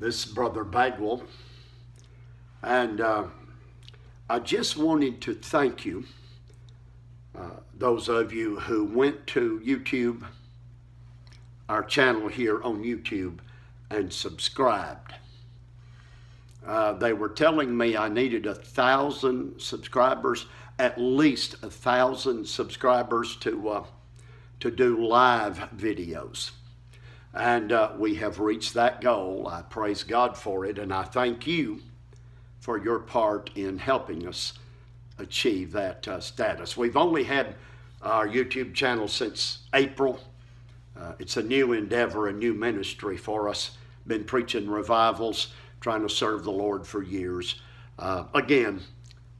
This is Brother Bagwell. And uh, I just wanted to thank you, uh, those of you who went to YouTube, our channel here on YouTube, and subscribed. Uh, they were telling me I needed a thousand subscribers, at least a thousand subscribers to uh, to do live videos. And uh, we have reached that goal. I praise God for it, and I thank you for your part in helping us achieve that uh, status. We've only had our YouTube channel since April. Uh, it's a new endeavor, a new ministry for us. Been preaching revivals, trying to serve the Lord for years. Uh, again,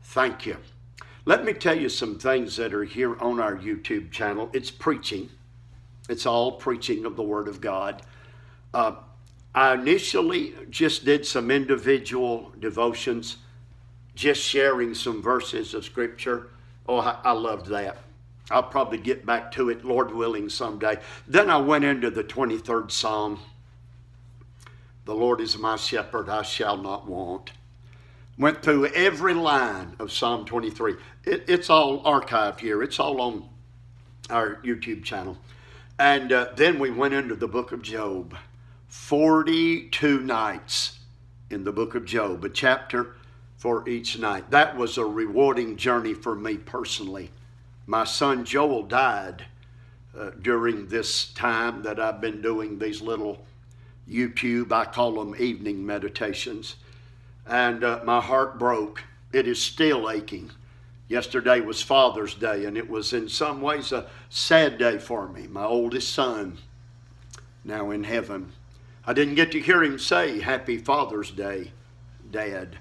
thank you. Let me tell you some things that are here on our YouTube channel. It's preaching. It's all preaching of the Word of God. Uh, I initially just did some individual devotions, just sharing some verses of Scripture. Oh, I, I loved that. I'll probably get back to it, Lord willing, someday. Then I went into the 23rd Psalm. The Lord is my shepherd, I shall not want. Went through every line of Psalm 23. It, it's all archived here, it's all on our YouTube channel. And uh, then we went into the book of Job. 42 nights in the book of Job, a chapter for each night. That was a rewarding journey for me personally. My son Joel died uh, during this time that I've been doing these little YouTube, I call them evening meditations. And uh, my heart broke. It is still aching. Yesterday was Father's Day, and it was in some ways a sad day for me. My oldest son, now in heaven. I didn't get to hear him say, Happy Father's Day, Dad.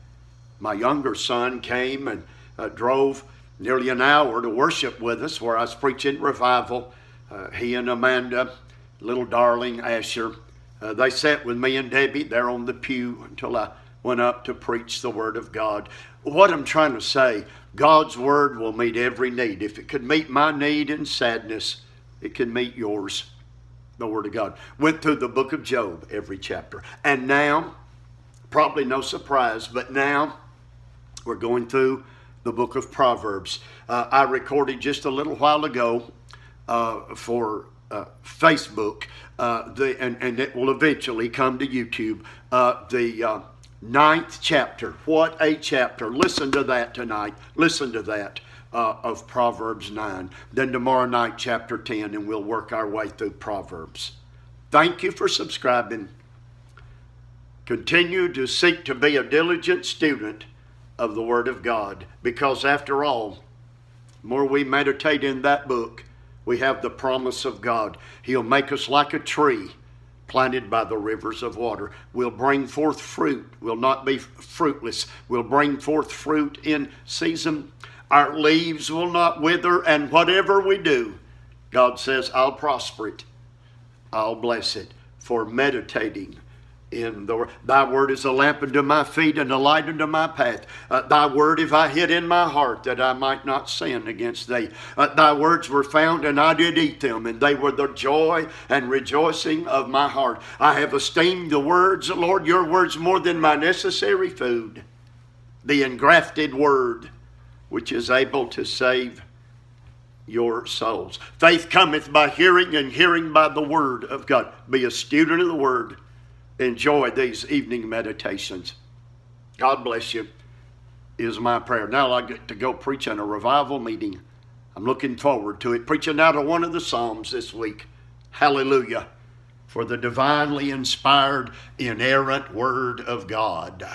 My younger son came and uh, drove nearly an hour to worship with us where I was preaching revival. Uh, he and Amanda, little darling Asher, uh, they sat with me and Debbie there on the pew until I went up to preach the Word of God. What I'm trying to say, God's Word will meet every need. If it could meet my need in sadness, it can meet yours. The Word of God. Went through the book of Job, every chapter. And now, probably no surprise, but now we're going through the book of Proverbs. Uh, I recorded just a little while ago uh, for uh, Facebook, uh, the, and, and it will eventually come to YouTube, uh, the uh, ninth chapter. What a chapter. Listen to that tonight. Listen to that. Uh, of Proverbs 9. Then tomorrow night, chapter 10, and we'll work our way through Proverbs. Thank you for subscribing. Continue to seek to be a diligent student of the Word of God because, after all, more we meditate in that book, we have the promise of God. He'll make us like a tree planted by the rivers of water. We'll bring forth fruit. We'll not be fruitless. We'll bring forth fruit in season. Our leaves will not wither, and whatever we do, God says, I'll prosper it. I'll bless it for meditating in the. Thy word is a lamp unto my feet and a light unto my path. Uh, thy word have I hid in my heart that I might not sin against thee. Uh, thy words were found and I did eat them, and they were the joy and rejoicing of my heart. I have esteemed the words, Lord, your words more than my necessary food. The engrafted word which is able to save your souls. Faith cometh by hearing, and hearing by the word of God. Be a student of the word. Enjoy these evening meditations. God bless you, is my prayer. Now I get to go preach in a revival meeting. I'm looking forward to it. Preaching out of one of the Psalms this week. Hallelujah. For the divinely inspired, inerrant Word of God.